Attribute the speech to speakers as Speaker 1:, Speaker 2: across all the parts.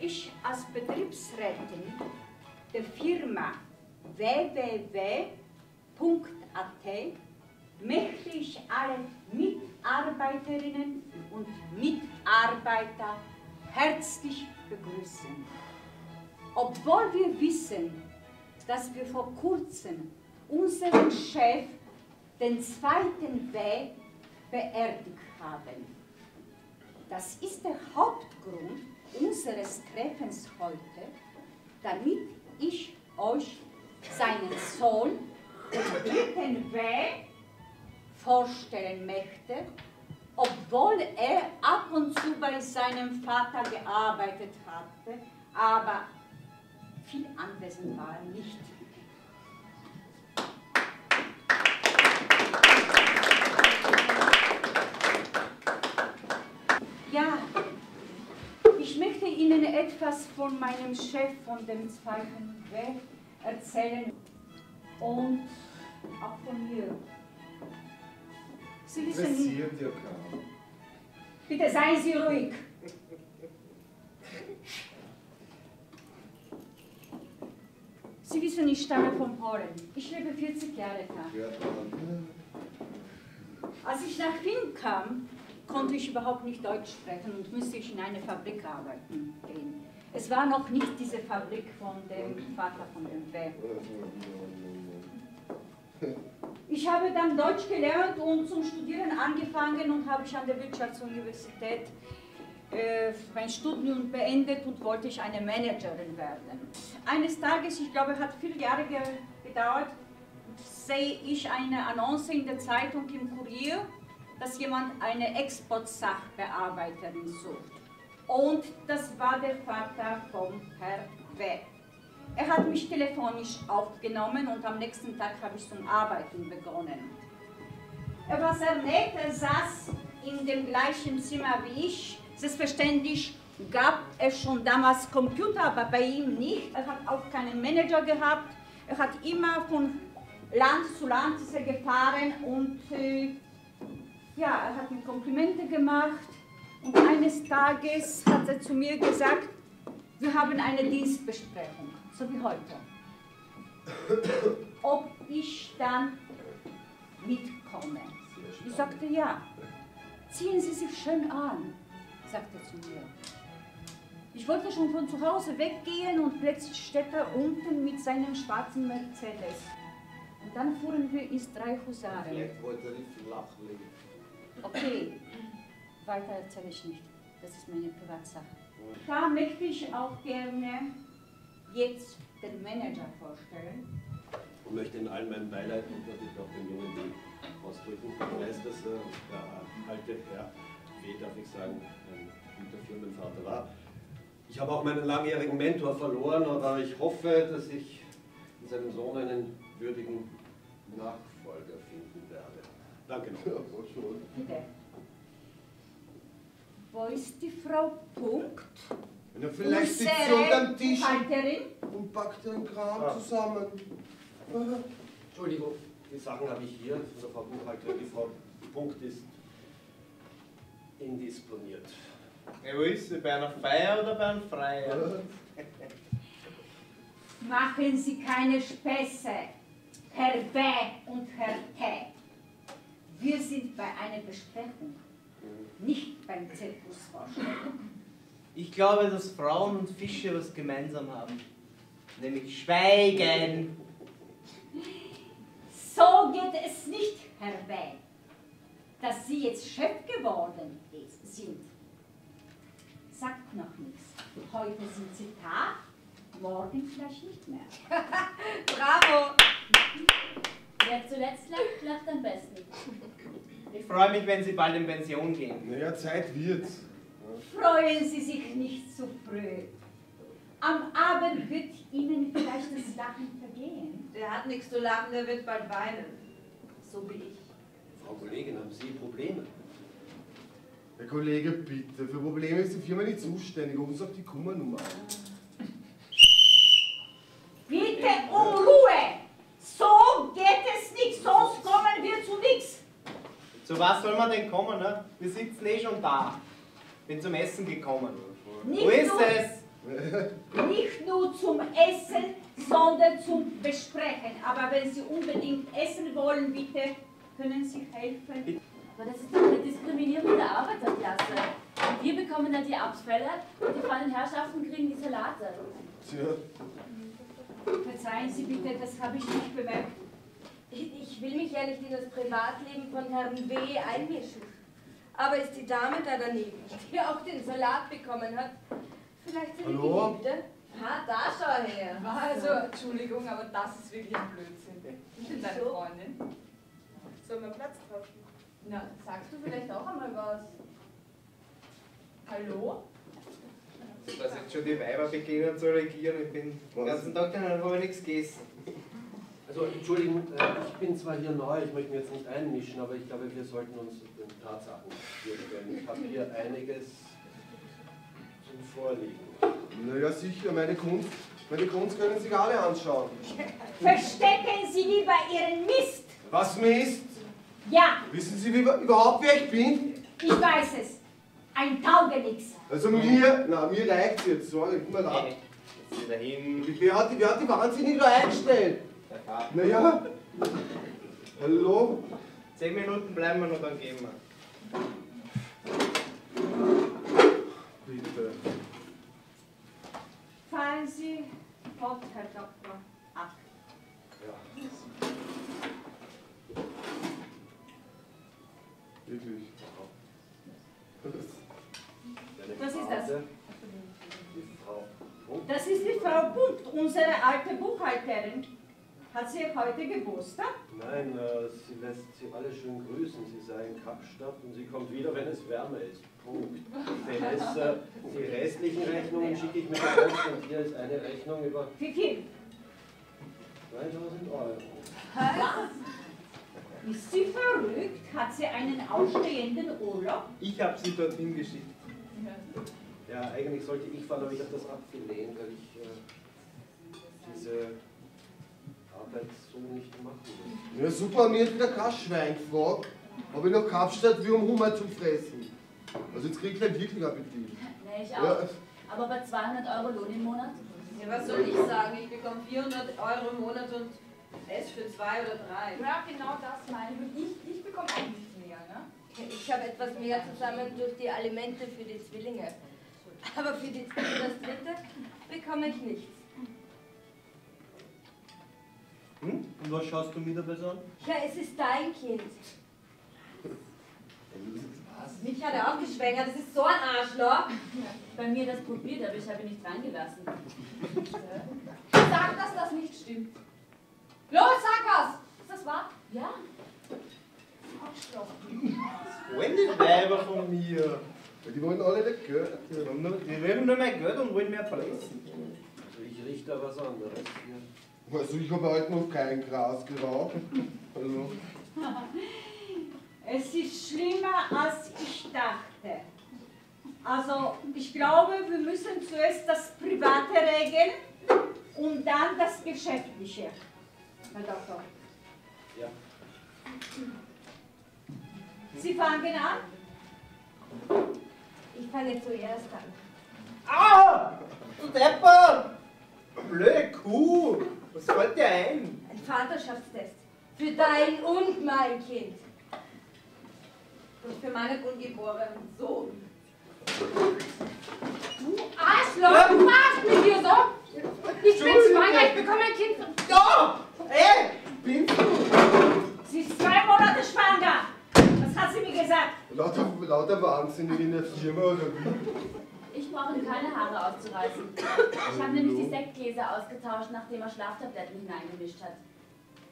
Speaker 1: ich als Betriebsrätin der Firma www.at möchte ich alle Mitarbeiterinnen und Mitarbeiter herzlich begrüßen. Obwohl wir wissen, dass wir vor kurzem unseren Chef, den zweiten W, beerdigt haben. Das ist der Hauptgrund unseres Treffens heute, damit ich euch seinen Sohn, dritten W, vorstellen möchte, obwohl er ab und zu bei seinem Vater gearbeitet hatte, aber viel anwesend war er nicht. Ja, ich möchte Ihnen etwas von meinem Chef, von dem zweiten W, erzählen und auch von mir. Sie wissen
Speaker 2: ja kaum.
Speaker 1: Bitte seien Sie ruhig. Sie wissen, ich stamme von Polen. Ich lebe 40 Jahre da. Als ich nach Wien kam, konnte ich überhaupt nicht Deutsch sprechen und musste ich in eine Fabrik arbeiten gehen. Es war noch nicht diese Fabrik von dem Vater von dem Bär. Ich habe dann Deutsch gelernt und zum Studieren angefangen und habe ich an der Wirtschaftsuniversität äh, mein Studium beendet und wollte ich eine Managerin werden. Eines Tages, ich glaube, hat viele Jahre ge gedauert, sehe ich eine Annonce in der Zeitung im Kurier, dass jemand eine Exportsachbearbeiterin sucht. Und das war der Vater von Herr W. Er hat mich telefonisch aufgenommen und am nächsten Tag habe ich zum Arbeiten begonnen. Er war sehr nett, er saß in dem gleichen Zimmer wie ich. Selbstverständlich gab es schon damals Computer, aber bei ihm nicht. Er hat auch keinen Manager gehabt. Er hat immer von Land zu Land gefahren und äh, ja, er hat mir Komplimente gemacht. Und eines Tages hat er zu mir gesagt, wir haben eine Dienstbesprechung, so wie heute. Ob ich dann mitkomme. Ich sagte ja. Ziehen Sie sich schön an, sagte er zu mir. Ich wollte schon von zu Hause weggehen und plötzlich steht er unten mit seinem schwarzen Mercedes. Und dann fuhren wir ins Drei Husaren.
Speaker 2: Vielleicht wollte er nicht flach legen.
Speaker 1: Okay, weiter erzähle ich nicht. Das ist meine Privatsache. Da möchte ich auch gerne jetzt den Manager vorstellen.
Speaker 3: Ich möchte in all meinem Beileid und natürlich auch dem jungen Mann ausdrücken. Ich weiß, dass äh, der alte Herr W., darf ich sagen, ein guter Firmenvater war. Ich habe auch meinen langjährigen Mentor verloren, aber ich hoffe, dass ich in seinem Sohn einen würdigen Nachfolger finden werde. Danke noch.
Speaker 2: Ja, war schon.
Speaker 1: Bitte. Wo ist die Frau Punkt?
Speaker 2: Na, vielleicht sitzt sie unterm Tisch
Speaker 1: Buchhalterin?
Speaker 2: und packt ihren Kram
Speaker 3: Ah.
Speaker 2: zusammen.
Speaker 3: Entschuldigung, die Sachen habe ich hier von der Frau Buchhalterin. Die Frau Punkt ist indisponiert.
Speaker 4: Ja, wo ist sie? Bei einer Feier oder bei einem Freier?
Speaker 1: Machen Sie keine Späße, Herr B. und Herr T. Wir sind bei einer Besprechung, nicht beim Zirkusvorstellung.
Speaker 4: Ich glaube, dass Frauen und Fische was gemeinsam haben. Nämlich Schweigen.
Speaker 1: So geht es nicht, Herr B., dass Sie jetzt Chef geworden sind. Sagt noch nichts. Heute sind Sie da, morgen vielleicht nicht mehr.
Speaker 5: Bravo! Wer zuletzt lacht, lacht am besten.
Speaker 4: Ich freue mich, wenn Sie bald in Pension gehen.
Speaker 2: Naja, Zeit wird's.
Speaker 1: Freuen Sie sich nicht zu früh. Am Abend wird Ihnen vielleicht das Lachen vergehen.
Speaker 6: Der hat nichts zu lachen, der wird bald weinen. So wie ich.
Speaker 3: Frau Kollegin, haben Sie Probleme?
Speaker 2: Herr Kollege, bitte, für Probleme ist die Firma nicht zuständig. Rufen Sie auf die Kummernummer an.
Speaker 1: Bitte um Ruhe! So geht es nicht, sonst kommen wir zu nichts.
Speaker 4: Zu was soll man denn kommen? Ne? Wir sitzen eh schon da. Bin zum Essen gekommen. Wo
Speaker 1: Nicht
Speaker 4: ist
Speaker 1: nur,
Speaker 4: es?
Speaker 1: Nicht nur zum Essen, sondern zum Besprechen. Aber wenn Sie unbedingt essen wollen, bitte, können Sie helfen.
Speaker 5: Aber das ist doch eine Diskriminierung der Arbeiterklasse. Und wir bekommen dann die Abfälle und die feinen Herrschaften kriegen die Salate.
Speaker 2: Tja,
Speaker 1: Verzeihen Sie bitte, das habe ich nicht bemerkt.
Speaker 6: Ich, will mich ja nicht in das Privatleben von Herrn W. einmischen. Aber ist die Dame da daneben, die auch den Salat bekommen hat, vielleicht seine
Speaker 2: Hallo?
Speaker 6: Geliebte? Ha, da schau her.
Speaker 7: Also, Entschuldigung, aber das ist wirklich ein Blödsinn. Ich bin deine Freundin.
Speaker 6: Sollen wir Platz tauschen?
Speaker 7: Na, sagst du vielleicht auch einmal was? Hallo?
Speaker 4: Dass jetzt schon die Weiber beginnen zu regieren. Ich bin den ganzen Tag dann habe ich nichts gegessen.
Speaker 3: Also Entschuldigung, äh, ich bin zwar hier neu, ich möchte mich jetzt nicht einmischen, aber ich glaube, wir sollten uns den Tatsachen hier stellen. Ich habe hier einiges zum Vorliegen.
Speaker 2: naja, sicher, meine Kunst, meine Kunst können sich alle anschauen.
Speaker 1: Verstecken Sie lieber Ihren Mist.
Speaker 2: Was Mist?
Speaker 1: Ja,
Speaker 2: Wissen Sie wie, überhaupt, wer ich bin?
Speaker 1: ich weiß es. Ein Taugenix.
Speaker 2: Also mir, na, mir reicht's jetzt, sorry, tut mir leid.
Speaker 4: Jetzt wieder hin.
Speaker 2: Wer hat, die- wer hat die wahnsinnig da eingestellt?
Speaker 4: Vater.
Speaker 2: Naja, hallo?
Speaker 4: Zehn Minuten bleiben wir noch, dann gehen wir.
Speaker 2: Bitte.
Speaker 1: Fahren Sie fort, Herr Doktor, ab.
Speaker 2: Ja. Wirklich.
Speaker 1: Was ist das? Das ist die Frau Punkt, unsere alte Buchhalterin. Hat sie heute Geburtstag?
Speaker 3: Nein, äh, sie lässt sie alle schön grüßen. Sie sei in Kapstadt und sie kommt wieder, wenn es wärmer ist. Punkt. Den Rest, äh, die restlichen Rechnungen schicke ich mit der Post und hier ist eine Rechnung über
Speaker 1: Wie viel?
Speaker 3: 3000 Euro.
Speaker 1: Ist sie verrückt? Hat sie einen ausstehenden Urlaub?
Speaker 4: Ich habe sie dorthin geschickt.
Speaker 3: Ja, eigentlich sollte ich fahren, aber ich habe das abgelehnt, weil ich äh, diese Arbeit so nicht machen will.
Speaker 2: Ja, super, mir hat wieder kein Schwein gefragt, ob ich nach Kapstadt wie um Hummer zum Fressen. Also jetzt krieg ich gleich wirklich Appetit.
Speaker 5: Nee, ich
Speaker 2: Ja,
Speaker 5: auch. Aber bei 200 Euro Lohn im Monat?
Speaker 6: Ja, was soll ich sagen? Ich bekomme 400 Euro im Monat und es für zwei oder drei.
Speaker 7: Ja, genau das meine ich. Ich, ich bekomme auch nicht mehr, ne?
Speaker 6: Ich habe etwas mehr zusammen durch die Alimente für die Zwillinge. Aber für, die, für das dritte bekomme ich nichts.
Speaker 4: Hm? Und was schaust du mir dabei so an?
Speaker 6: Ja, es ist dein Kind. Mich hat er auch geschwängert, das ist so ein Arschloch.
Speaker 5: Bei mir das probiert, aber ich habe ihn nicht reingelassen.
Speaker 7: Sag, dass das nicht stimmt. Los, sag was! Ist das wahr?
Speaker 5: Ja,
Speaker 7: Arschloch.
Speaker 4: Wollen die Weiber von mir?
Speaker 2: Die wollen alle nicht Geld.
Speaker 4: Die wollen nur- die wollen nur mehr Geld und wollen mehr fressen.
Speaker 3: Also ich rieche da was anderes hier.
Speaker 2: Also ich habe heute noch kein Gras geraucht. Hallo.
Speaker 1: Es ist schlimmer, als ich dachte. Also, ich glaube, wir müssen zuerst das Private regeln und dann das Geschäftliche. Herr Doktor.
Speaker 3: Ja.
Speaker 1: Sie fangen an?
Speaker 6: Ich fange zuerst an.
Speaker 4: Ah! Du Depper! Blöde Kuh! Was fällt dir ein?
Speaker 6: Ein Vaterschaftstest. Für dein und mein Kind. Und für meinen ungeborenen Sohn.
Speaker 7: Du Arschloch, du machst mich hier so! Ich bin schwanger, ich bekomme ein Kind von...
Speaker 4: Ja! Ey! Bin
Speaker 1: Sie ist zwei Monate schwanger. Was hat sie mir gesagt?
Speaker 2: Lauter, lauter Wahnsinnig in der Firma oder wie?
Speaker 5: Ich brauche ihm keine Haare auszureißen. Ich habe nämlich die Sektgläser ausgetauscht, nachdem er Schlaftabletten hineingemischt hat.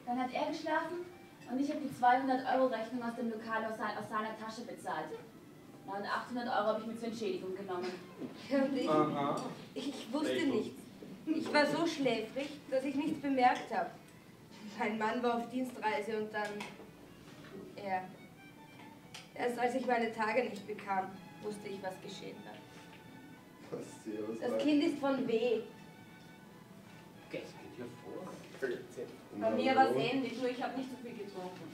Speaker 5: Dann hat er geschlafen und ich habe die 200-Euro-Rechnung aus dem Lokal aus, sein, aus seiner Tasche bezahlt. Na, und 800 Euro habe ich mir zur Entschädigung genommen.
Speaker 6: Ich, ich wusste nichts. Ich war so schläfrig, dass ich nichts bemerkt habe. Mein Mann war auf Dienstreise und dann er. Erst als ich meine Tage nicht bekam, wusste ich, was geschehen war. Das. Kind ist von W.
Speaker 3: Das geht hier vor.
Speaker 6: Bei mir war es ähnlich, nur ich habe nicht so viel getrunken.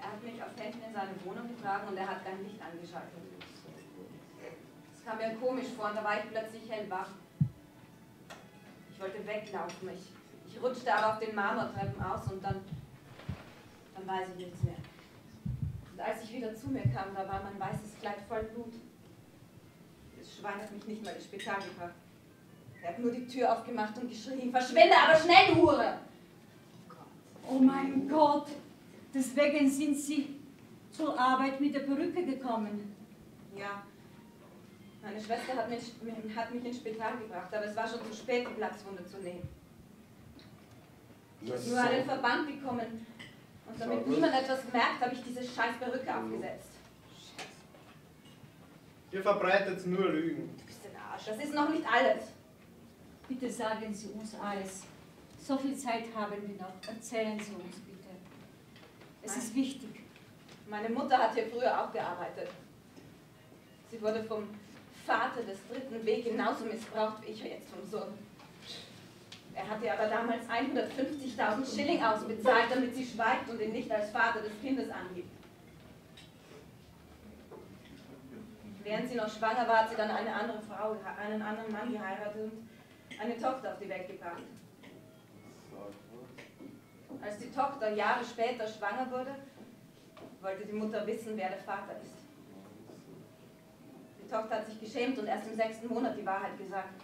Speaker 6: Er hat mich auf Händen in seine Wohnung getragen und er hat kein Licht angeschaltet. Es kam mir komisch vor und da war ich plötzlich hellwach. Ich wollte weglaufen. Ich, ich rutschte aber auf den Marmortreppen aus und dann, dann weiß ich nichts mehr. Und als ich wieder zu mir kam, da war mein weißes Kleid voll Blut. Das Schwein hat mich nicht mal ins Spital gebracht. Er hat nur die Tür aufgemacht und geschrien, verschwinde aber schnell, du Hure!
Speaker 1: Oh mein Gott, deswegen sind Sie zur Arbeit mit der Perücke gekommen.
Speaker 6: Ja, meine Schwester hat mich, hat mich ins Spital gebracht, aber es war schon zu spät, die Platzwunde zu nähen. Ich habe nur einen Verband bekommen und damit niemand etwas merkt, habe ich diese scheiß Perücke aufgesetzt.
Speaker 4: Ihr verbreitet nur Lügen.
Speaker 6: Du bist ein Arsch, das ist noch nicht alles.
Speaker 1: Bitte sagen Sie uns alles. So viel Zeit haben wir noch. Erzählen Sie uns bitte. Es
Speaker 6: Nein.
Speaker 1: ist wichtig.
Speaker 6: Meine Mutter hat hier früher auch gearbeitet. Sie wurde vom Vater des dritten Weg genauso missbraucht wie ich jetzt vom Sohn. Er hatte aber damals 150.000 Schilling ausbezahlt, damit sie schweigt und ihn nicht als Vater des Kindes angibt. Während sie noch schwanger war, hat sie dann eine andere Frau, einen anderen Mann geheiratet und eine Tochter auf die Welt gebracht. Als die Tochter Jahre später schwanger wurde, wollte die Mutter wissen, wer der Vater ist. Die Tochter hat sich geschämt und erst im sechsten Monat die Wahrheit gesagt.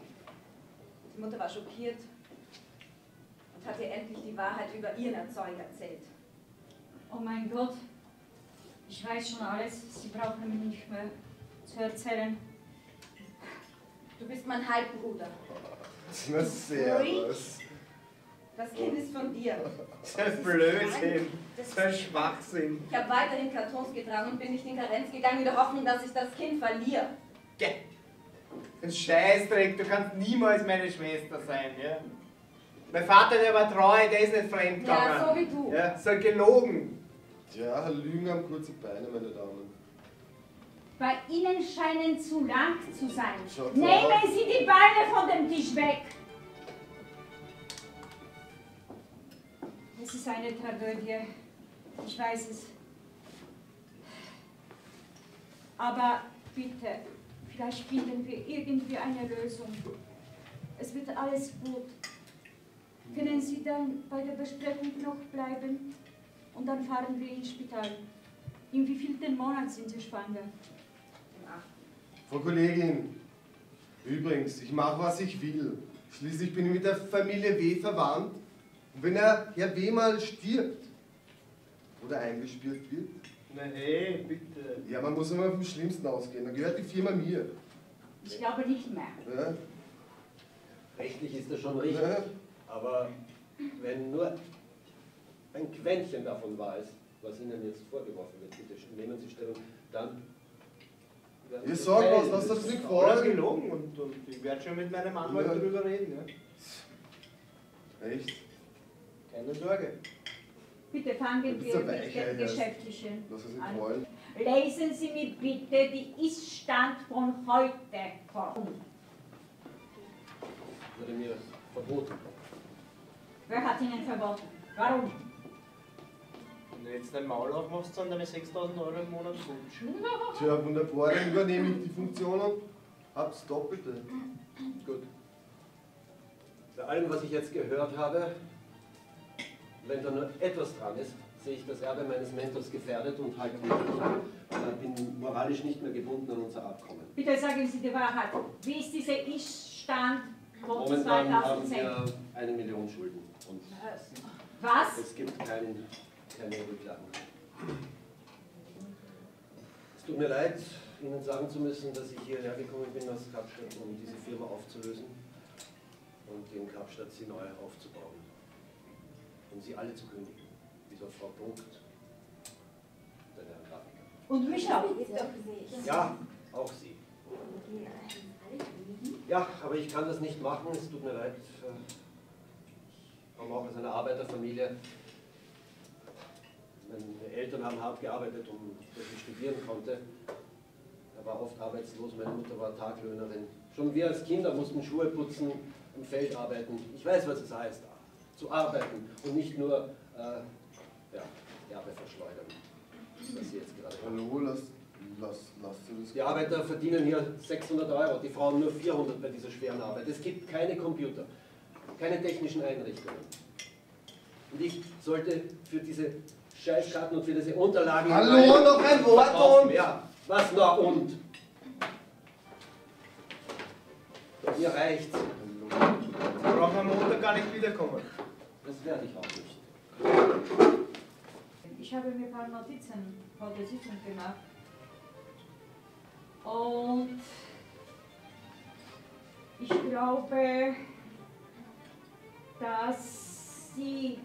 Speaker 6: Die Mutter war schockiert und hat ihr endlich die Wahrheit über ihren Erzeuger erzählt.
Speaker 1: Oh mein Gott, ich weiß schon alles. Sie brauchen mir nicht mehr zu erzählen.
Speaker 6: Du bist mein Halbbruder.
Speaker 2: Na, servus.
Speaker 6: Das Kind ist von dir.
Speaker 4: Das ist Blödsinn.
Speaker 6: Das
Speaker 4: Das ist Schwachsinn.
Speaker 6: ich habe weiterhin Kartons getragen und bin nicht in Karenz gegangen in der Hoffnung, dass ich das Kind verliere.
Speaker 4: Geh. Ein Scheißdreck, du kannst niemals meine Schwester sein, ja? Mein Vater, der war treu, der ist nicht fremd
Speaker 6: Ja, so wie du.
Speaker 4: Ja, so gelogen.
Speaker 2: Tja, Lügen haben kurze Beine, meine Damen.
Speaker 1: Bei Ihnen scheinen zu lang zu sein. Nehmen. Sie die Beine von dem Tisch weg. Es ist eine Tragödie. Ich weiß es. Aber bitte, vielleicht finden wir irgendwie eine Lösung. Es wird alles gut. Können Sie dann bei der Besprechung noch bleiben? Und dann fahren wir ins Spital. In wievielten Monat sind Sie schwanger?
Speaker 2: Frau Kollegin, übrigens, ich mache, was ich will. Schließlich bin ich mit der Familie W. verwandt. Und wenn er Herr W. mal stirbt oder eingesperrt wird,
Speaker 4: Na hey, bitte.
Speaker 2: ja, man muss immer vom Schlimmsten ausgehen. Dann gehört die Firma mir.
Speaker 1: Ich glaube nicht mehr.
Speaker 2: Ja?
Speaker 3: Rechtlich ist das schon richtig.
Speaker 2: Ja?
Speaker 3: Aber wenn nur ein Quäntchen davon ist, was Ihnen jetzt vorgeworfen wird, bitte nehmen Sie Stellung, dann.
Speaker 2: Ihr sagt was, lasst das nicht
Speaker 4: Alles
Speaker 2: gefallen.
Speaker 4: gelogen und, und ich werde schon mit meinem Anwalt
Speaker 2: Ja.
Speaker 4: drüber reden. Ja.
Speaker 2: Echt?
Speaker 4: Keine Sorge.
Speaker 1: Bitte fangen wir mit dem. Geschäftlichen an.
Speaker 2: wollen.
Speaker 1: Lesen Sie mir bitte die Ist-Stand von heute vor.
Speaker 3: Wurde mir verboten.
Speaker 1: Wer hat Ihnen verboten? Warum?
Speaker 4: Wenn du jetzt dein Maul aufmachst, sind deine 6000 Euro im Monat futsch.
Speaker 2: Tja, wunderbar, dann übernehme ich die Funktionen. Hab's Doppelte.
Speaker 3: Gut. Bei allem, was ich jetzt gehört habe, wenn da nur etwas dran ist, sehe ich das Erbe meines Mentors gefährdet und halte mich. Ich bin moralisch nicht mehr gebunden an unser Abkommen.
Speaker 1: Bitte sagen Sie die Wahrheit. Wie ist dieser Ist-Stand von
Speaker 3: Momentan haben
Speaker 1: 2010?
Speaker 3: wir eine Million Schulden und
Speaker 1: Was?
Speaker 3: es gibt kein, keine Rücklagen. Es tut mir leid, Ihnen sagen zu müssen, dass ich hierher gekommen bin aus Kapstadt, um diese Firma aufzulösen und in Kapstadt sie neu aufzubauen. Um sie alle zu kündigen, bis auf Frau Punkt und den Herrn Grafiker.
Speaker 1: Und mich auch.
Speaker 6: Ist doch nicht.
Speaker 3: Ja, auch Sie. Ja, aber ich kann das nicht machen, es tut mir leid. Ich komme auch aus einer Arbeiterfamilie. Meine Eltern haben hart gearbeitet, um dass ich studieren konnte. Er war oft arbeitslos, meine Mutter war Taglöhnerin. Schon wir als Kinder mussten Schuhe putzen, im Feld arbeiten. Ich weiß, was es heißt, zu arbeiten und nicht nur äh, ja, Erbe verschleudern, was Sie jetzt gerade.
Speaker 2: Hallo, lass, lass, lass du das.
Speaker 3: Die Arbeiter verdienen hier 600 Euro, die Frauen nur 400 bei dieser schweren Arbeit. Es gibt keine Computer.
Speaker 8: keine technischen Einrichtungen. Und ich sollte für diese Scheißkarten und für diese Unterlagen...
Speaker 2: Hallo, noch ein Wort und-
Speaker 8: Ja, was noch und? Mir reicht's.
Speaker 4: Brauchen wir am Montag gar nicht wiederkommen.
Speaker 8: Das werde ich auch nicht.
Speaker 1: Ich habe mir ein paar Notizen vor der Sitzung gemacht. Und ich glaube, dass Sie,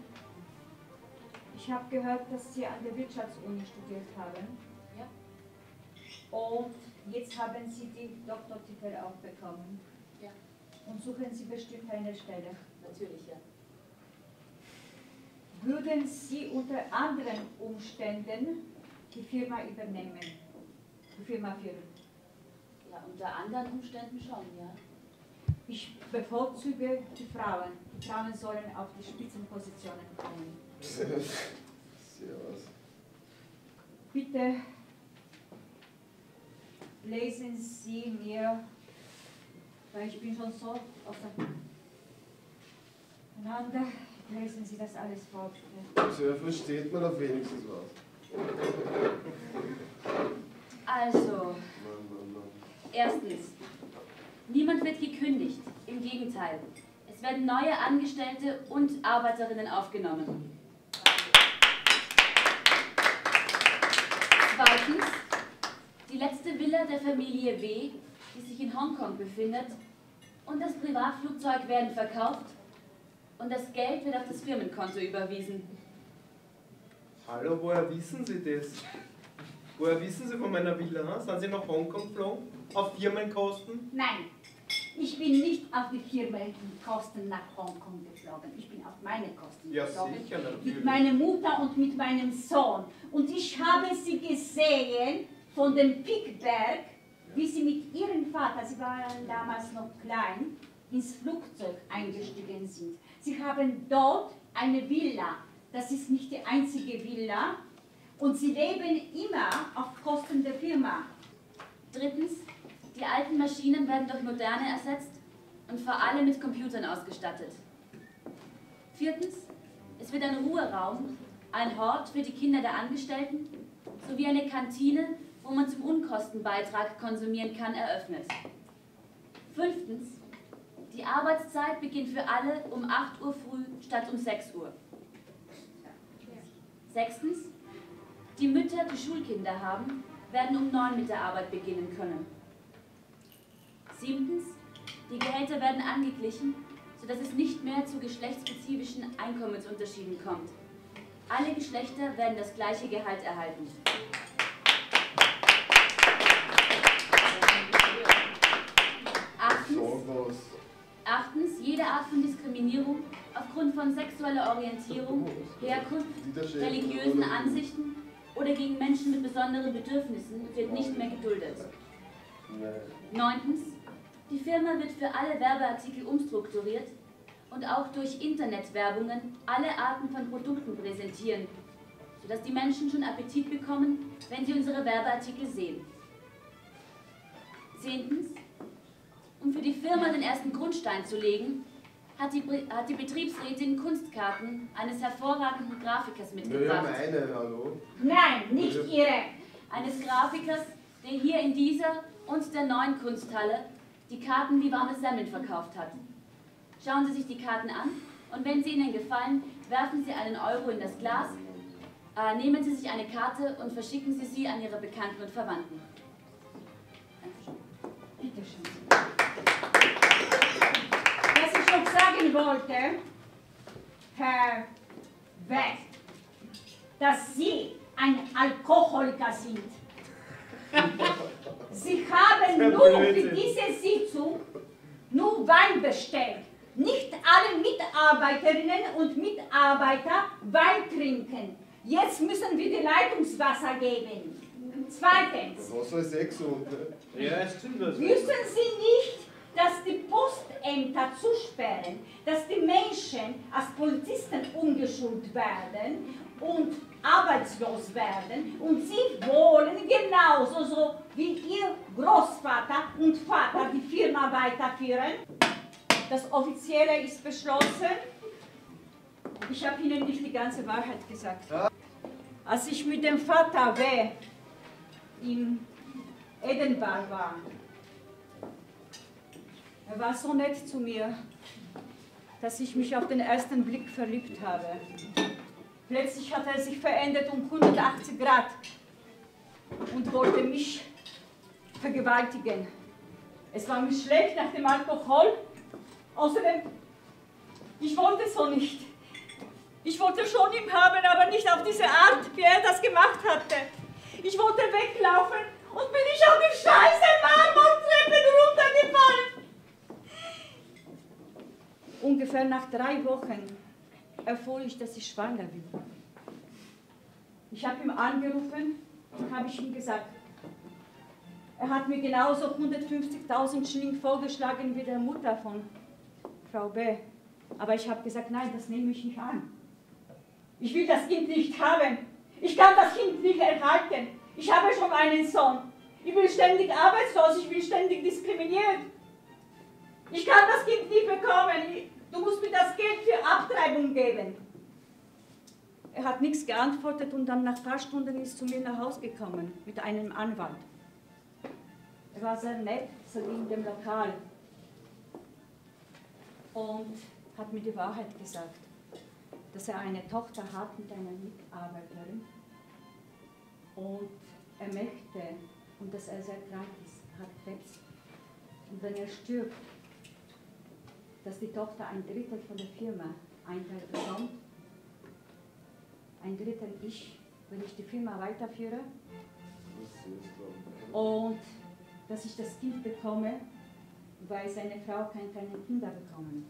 Speaker 1: ich habe gehört, dass Sie an der Wirtschaftsuni studiert haben.
Speaker 5: Ja.
Speaker 1: Und jetzt haben Sie die Doktortitel auch bekommen.
Speaker 5: Ja.
Speaker 1: Und suchen Sie bestimmt eine Stelle.
Speaker 5: Natürlich, ja.
Speaker 1: Würden Sie unter anderen Umständen die Firma übernehmen? Die Firma führen?
Speaker 5: Ja, unter anderen Umständen schon, ja.
Speaker 1: Ich bevorzuge die Frauen. Die Frauen sollen auf die Spitzenpositionen kommen.
Speaker 2: Servus.
Speaker 1: Bitte lesen Sie mir, weil ich bin schon so auseinander, lesen Sie das alles vor. bitte.
Speaker 2: So versteht man auf wenigstens was.
Speaker 5: Also,
Speaker 2: Mann, Mann, Mann.
Speaker 5: erstens, niemand wird gekündigt. Im Gegenteil. Es werden neue Angestellte und Arbeiterinnen aufgenommen. Zweitens, die letzte Villa der Familie W., die sich in Hongkong befindet, und das Privatflugzeug werden verkauft und das Geld wird auf das Firmenkonto überwiesen.
Speaker 4: Hallo, woher wissen Sie das? Woher wissen Sie von meiner Villa? Sind Sie nach Hongkong geflogen? Auf Firmenkosten?
Speaker 1: Nein, ich bin nicht auf die Firmenkosten nach Hongkong geflogen. Ich bin auf meine Kosten
Speaker 4: Ja,
Speaker 1: geflogen.
Speaker 4: sicher,
Speaker 1: Mit meiner Mutter und mit meinem Sohn. Und ich habe sie gesehen von dem Pickberg, wie sie mit ihrem Vater, sie waren damals noch klein, ins Flugzeug eingestiegen sind. Sie haben dort eine Villa. Das ist nicht die einzige Villa. Und sie leben immer auf Kosten der Firma.
Speaker 5: Drittens, die alten Maschinen werden durch moderne ersetzt und vor allem mit Computern ausgestattet. Viertens, es wird ein Ruheraum, ein Hort für die Kinder der Angestellten sowie eine Kantine, wo man zum Unkostenbeitrag konsumieren kann, eröffnet. Fünftens, die Arbeitszeit beginnt für alle um 8 Uhr früh statt um 6 Uhr. Sechstens, die Mütter, die Schulkinder haben, werden um 9 mit der Arbeit beginnen können. Siebtens, die Gehälter werden angeglichen, sodass es nicht mehr zu geschlechtsspezifischen Einkommensunterschieden kommt. Alle Geschlechter werden das gleiche Gehalt erhalten. Achtens. Achtens, jede Art von Diskriminierung aufgrund von sexueller Orientierung, Herkunft, religiösen Ansichten oder gegen Menschen mit besonderen Bedürfnissen wird nicht mehr geduldet. Neuntens, die Firma wird für alle Werbeartikel umstrukturiert und auch durch Internetwerbungen alle Arten von Produkten präsentieren, sodass die Menschen schon Appetit bekommen, wenn sie unsere Werbeartikel sehen. Zehntens, um für die Firma den ersten Grundstein zu legen, hat die, hat die Betriebsrätin Kunstkarten eines hervorragenden Grafikers mitgebracht.
Speaker 2: meine, hallo.
Speaker 1: Nein, nicht Ihre.
Speaker 5: Eines Grafikers, der hier in dieser und der neuen Kunsthalle die Karten wie warme Semmeln verkauft hat. Schauen Sie sich die Karten an und wenn sie Ihnen gefallen, werfen Sie einen Euro in das Glas, äh, nehmen Sie sich eine Karte und verschicken Sie sie an Ihre Bekannten und Verwandten.
Speaker 1: Bitte schön. Was ich noch sagen wollte, Herr West, dass Sie ein Alkoholiker sind. Nur für diese Sitzung nur Wein bestellt. Nicht alle Mitarbeiterinnen und Mitarbeiter Wein trinken. Jetzt müssen wir die Leitungswasser geben. Zweitens,
Speaker 2: Wasser ist eh gesund, ne?
Speaker 4: Ja, stimmt.
Speaker 1: Wissen Sie nicht, dass die Postämter zusperren, dass die Menschen als Polizisten umgeschult werden und arbeitslos werden und Sie wollen genauso so wie Ihr Großvater und Vater die Firma weiterführen? Das Offizielle ist beschlossen. Ich habe Ihnen nicht die ganze Wahrheit gesagt. Als ich mit dem Vater W. im Edenball war, er war so nett zu mir, dass ich mich auf den ersten Blick verliebt habe. Plötzlich hat er sich verändert um 180 Grad und wollte mich vergewaltigen. Es war mir schlecht nach dem Alkohol. Außerdem, ich wollte so nicht. Ich wollte schon ihn haben, aber nicht auf diese Art, wie er das gemacht hatte. Ich wollte weglaufen und bin ich auf die scheiße Marmortreppe runtergefallen. Ungefähr nach drei Wochen erfuhr ich, dass ich schwanger bin. Ich habe ihn angerufen und habe ihm gesagt, er hat mir genauso 150.000 Schilling vorgeschlagen wie der Mutter von Frau B. Aber ich habe gesagt, nein, das nehme ich nicht an. Ich will das Kind nicht haben. Ich kann das Kind nicht erhalten. Ich habe schon einen Sohn. Ich bin ständig arbeitslos, ich bin ständig diskriminiert. Ich kann das Kind nicht bekommen. Du musst mir das Geld für Abtreibung geben. Er hat nichts geantwortet und dann nach ein paar Stunden ist zu mir nach Hause gekommen mit einem Anwalt. Er war sehr nett, so wie in dem Lokal. Und hat mir die Wahrheit gesagt, dass er eine Tochter hat mit einer Mitarbeiterin und er möchte und dass er sehr krank ist, hat Krebs. Und wenn er stirbt, dass die Tochter ein Drittel von der Firma Einteil bekommt, ein Drittel ich, wenn ich die Firma weiterführe und dass ich das Kind bekomme, weil seine Frau kann keine Kinder bekommen.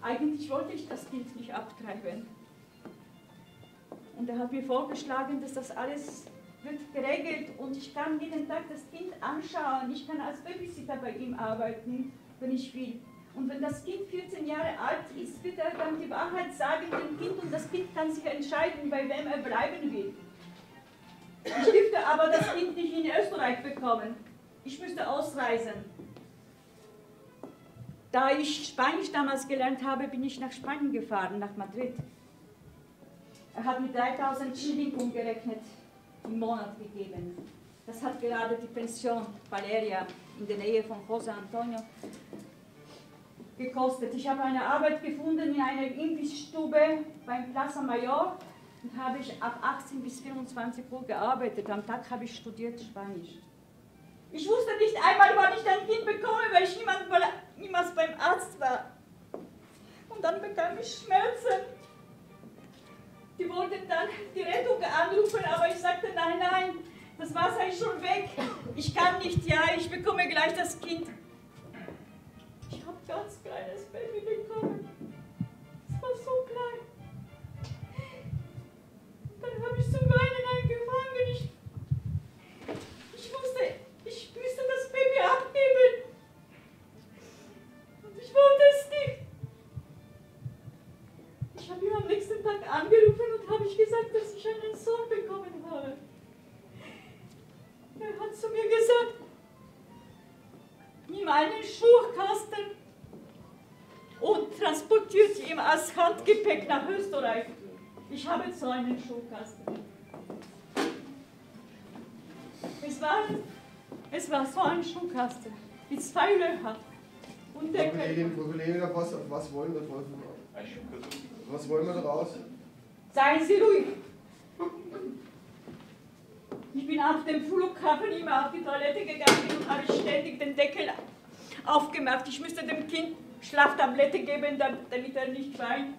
Speaker 1: Eigentlich wollte ich das Kind nicht abtreiben. Und er hat mir vorgeschlagen, dass das alles wird geregelt und ich kann jeden Tag das Kind anschauen. Ich kann als Babysitter bei ihm arbeiten, wenn ich will. Und wenn das Kind 14 Jahre alt ist, wird er dann die Wahrheit sagen dem Kind und das Kind kann sich entscheiden, bei wem er bleiben will. Ich dürfte aber das Kind nicht in Österreich bekommen. Ich müsste ausreisen. Da ich Spanisch damals gelernt habe, bin ich nach Spanien gefahren, nach Madrid. Er hat mit 3000 Schilling umgerechnet im Monat gegeben. Das hat gerade die Pension Valeria in der Nähe von José Antonio gekostet. Ich habe eine Arbeit gefunden in einer Imbissstube beim Plaza Mayor habe ich ab 18 bis 24 Uhr gearbeitet. Am Tag habe ich studiert Spanisch. Ich wusste nicht einmal, wann ich ein Kind bekomme, weil ich niemand, niemals beim Arzt war. Und dann bekam ich Schmerzen. Die wollten dann die Rettung anrufen, aber ich sagte, nein, nein, das Wasser ist schon weg. Ich kann nicht, ja, ich bekomme gleich das Kind. Ich habe ganz ich gesagt, dass ich einen Sohn bekommen habe. Er hat zu mir gesagt, nimm einen Schuhkasten und transportiert ihn als Handgepäck nach Österreich. Ich habe so einen Schuhkasten. Es war, es war so ein Schuhkasten mit zwei Löchern. Und
Speaker 2: Frau
Speaker 1: Deckel.
Speaker 2: Kollegin, Frau Kollegin, was, was wollen wir drauf? Was wollen wir daraus?
Speaker 1: Seien Sie ruhig. Ich bin auf dem Flughafen immer auf die Toilette gegangen und habe ständig den Deckel aufgemacht. Ich müsste dem Kind Schlaftablette geben, dam- damit er nicht weint.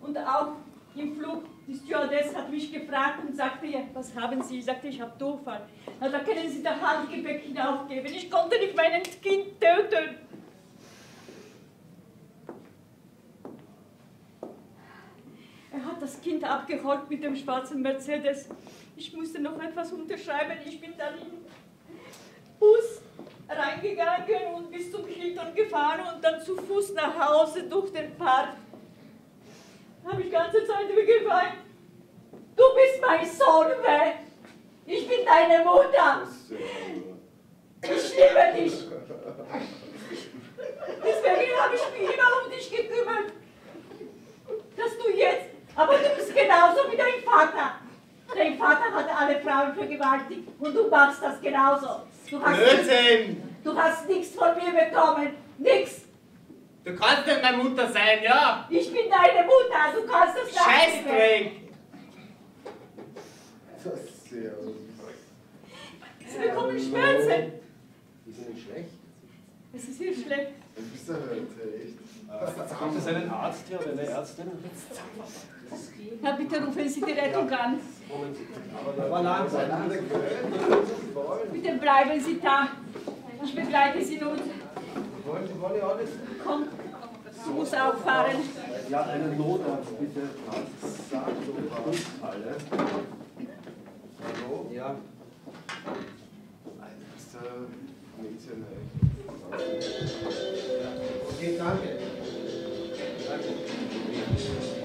Speaker 1: Und auch im Flug, die Stewardess hat mich gefragt und sagte, ja, was haben Sie? Ich sagte, ich habe Durchfall. Na, da können Sie das Handgepäck hinaufgeben. Ich konnte nicht mein Kind töten. Er hat das Kind abgeholt mit dem schwarzen Mercedes. Ich musste noch etwas unterschreiben. Ich bin dann den Bus reingegangen und bis zum Hilton gefahren und dann zu Fuß nach Hause durch den Park. Habe ich ganze Zeit geweint. Du bist mein Sohn, wer? Ich bin deine Mutter. Ich liebe dich. Deswegen habe ich mich immer um dich gekümmert. Dass du jetzt, aber du bist genauso wie dein Vater. Dein Vater hat alle Frauen vergewaltigt und du machst das genauso. Du hast,
Speaker 4: Blödsinn!
Speaker 1: du hast nichts von mir bekommen. Nichts.
Speaker 4: Du kannst nicht meine Mutter sein, ja?
Speaker 1: Ich bin deine Mutter, du kannst das nachgeben.
Speaker 4: Scheißdreck!
Speaker 2: Das ist sehr
Speaker 1: Sie bekommen Schmerzen.
Speaker 8: Die sind nicht schlecht.
Speaker 1: Es ist hier schlecht.
Speaker 2: Du bist ja heute echt.
Speaker 3: Gibt es einen Arzt hier oder eine Ärztin?
Speaker 1: Na bitte rufen Sie die Rettung an.
Speaker 8: Aber langsam, langsam.
Speaker 1: Bitte bleiben Sie da. Ich begleite Sie nun.
Speaker 8: Wollen Sie wollen ja alles?
Speaker 1: Komm, du musst auch fahren.
Speaker 8: Ja, einen Notarzt bitte. Alle.
Speaker 2: Hallo?
Speaker 8: Ja. Okay, danke. Danke.